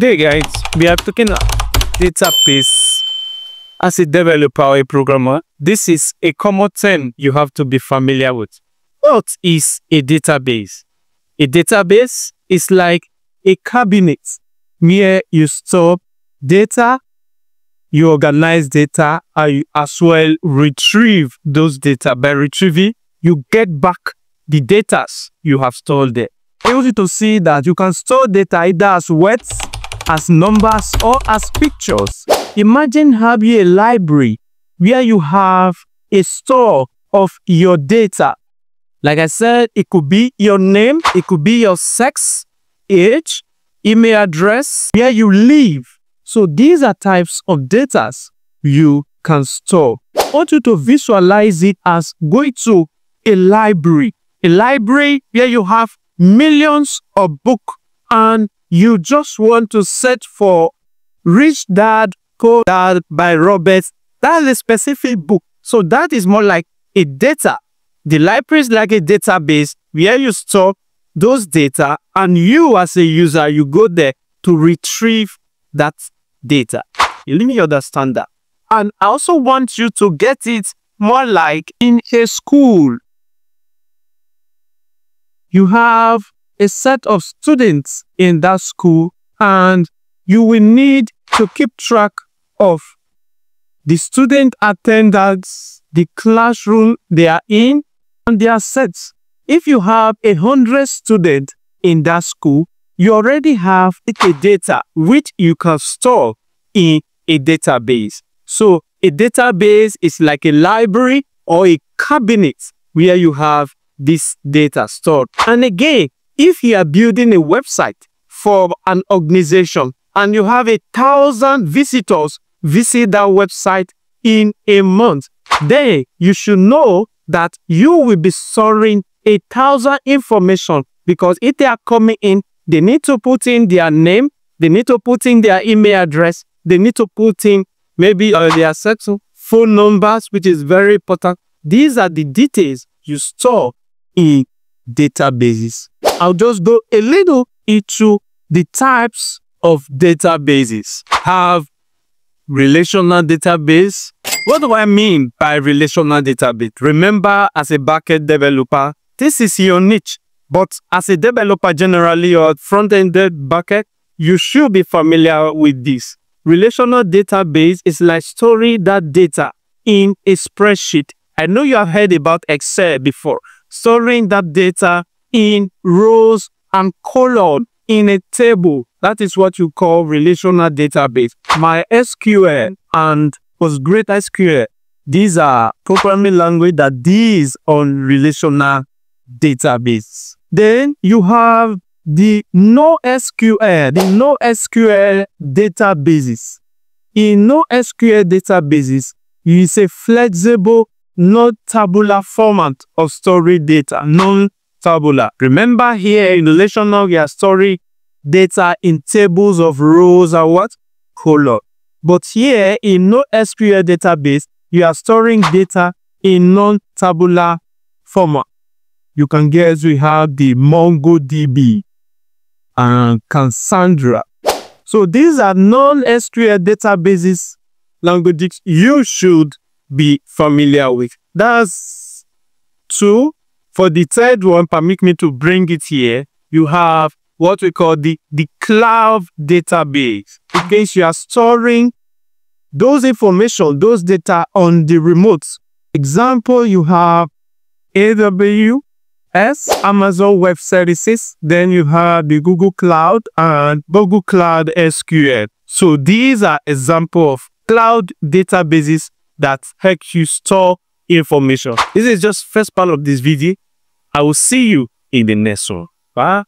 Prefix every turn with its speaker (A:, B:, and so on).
A: Today guys, we are talking about database. As a developer or a programmer, this is a common term you have to be familiar with. What is a database? A database is like a cabinet where you store data, you organize data, and you as well retrieve those data. By retrieving, you get back the data you have stored there. I want you to see that you can store data either as words, as numbers, or as pictures. Imagine having a library where you have a store of your data. Like I said, it could be your name, it could be your sex, age, email address, where you live. So these are types of data you can store. I want you to visualize it as going to a library. A library where you have millions of books and you just want to search for Rich Dad, Poor Dad by Robert. That's a specific book. So that is more like a data. The library is like a database where you store those data and you as a user, you go there to retrieve that data. Let me understand that. And I also want you to get it more like in a school. You have a set of students in that school and you will need to keep track of the student attendance, the classroom they are in, and their sets. If you have a hundred students in that school, you already have a data which you can store in a database. So a database is like a library or a cabinet where you have this data stored. And again, if you are building a website for an organization and you have a thousand visitors visit that website in a month, then you should know that you will be storing a thousand information because if they are coming in, they need to put in their name, they need to put in their email address, they need to put in maybe uh, their section, phone numbers, which is very important. These are the details you store in databases. I'll just go a little into the types of databases. Have relational database. What do I mean by relational database? Remember, as a backend developer, this is your niche. But as a developer generally or front-ended backend, you should be familiar with this. Relational database is like storing that data in a spreadsheet. I know you have heard about Excel before. Storing that data in rows and column in a table. That is what you call relational database. MySQL and PostgreSQL. These are programming language that deals on relational database. Then you have the NoSQL, the NoSQL databases. In NoSQL databases, use a flexible, non-tabular format of story data, non-tabular. Remember here in relational, are storing data in tables of rows and what? Column. But here in NoSQL database, you are storing data in non-tabular format. You can guess we have the MongoDB and Cassandra. So these are non-SQL databases languages you should be familiar with. That's two. For the third one, permit me to bring it here. You have what we call the, the cloud database. In case you are storing those information, those data on the remote. Example, you have AWS, Amazon Web Services, then you have the Google Cloud and Google Cloud SQL. So these are example of cloud databases that help you store information. This is just first part of this video. I will see you in the next one. Bye.